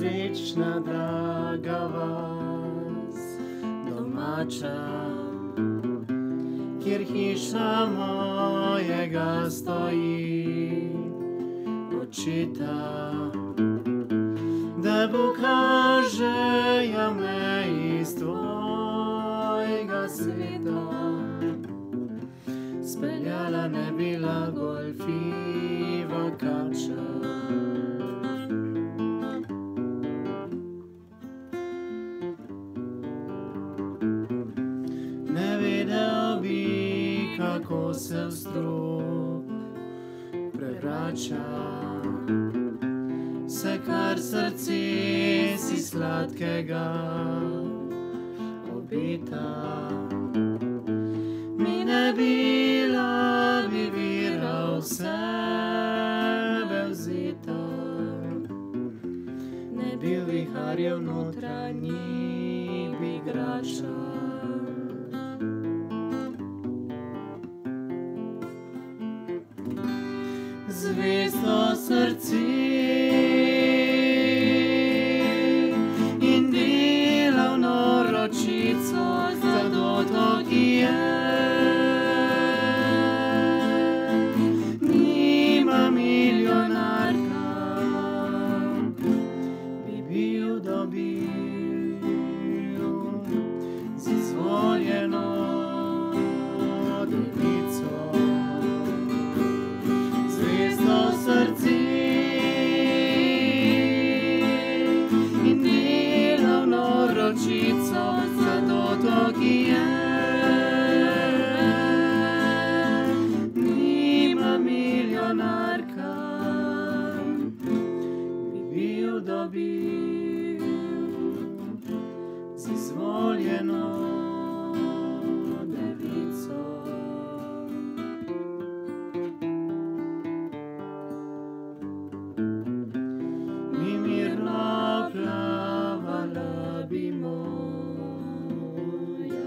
Večna draga vas, domača, kjer hiša mojega stoji, očita, da bo kaže ja me iz tvojega sveta. Speljala ne bila golfiva kača. Kako se v strup prevrača. Vse, kar srce si sladkega obeta. Mi ne bila, bi vira v sebe vzeta. Ne bil viharjev notranji bi igrača. Zvesto srce dobil z izvoljeno devico. Mi mirno plavala bi moja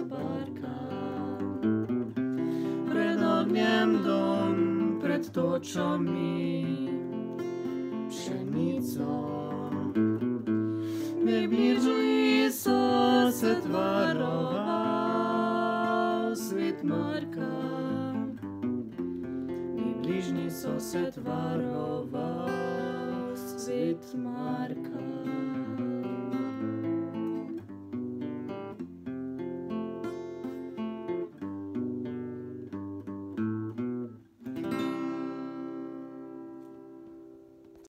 barka, pred ognjem dom, pred točo mi svět varoval, svět markám. I blížní sosed varoval, svět markám.